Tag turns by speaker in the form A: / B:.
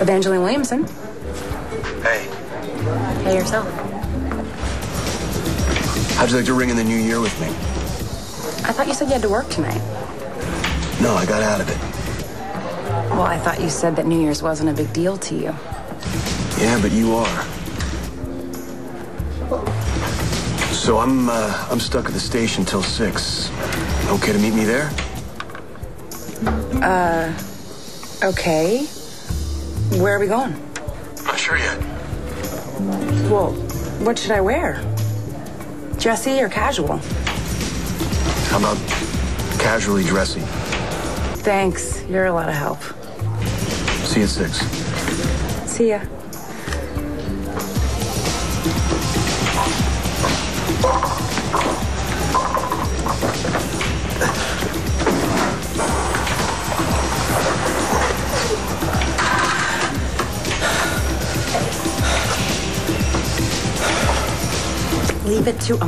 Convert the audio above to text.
A: Evangeline Williamson.
B: Hey,
A: Hey yourself.
B: how'd you like to ring in the new year with me?
A: I thought you said you had to work tonight.
B: No, I got out of it.
A: Well, I thought you said that New Year's wasn't a big deal to you.
B: Yeah, but you are. So I'm uh, I'm stuck at the station till six. Okay to meet me there?
A: Uh, okay. Where are we going?
B: Not sure yet.
A: Well, what should I wear? Dressy or casual?
B: How about casually dressy?
A: Thanks. You're a lot of help.
B: See you at six.
A: See ya. Leave it to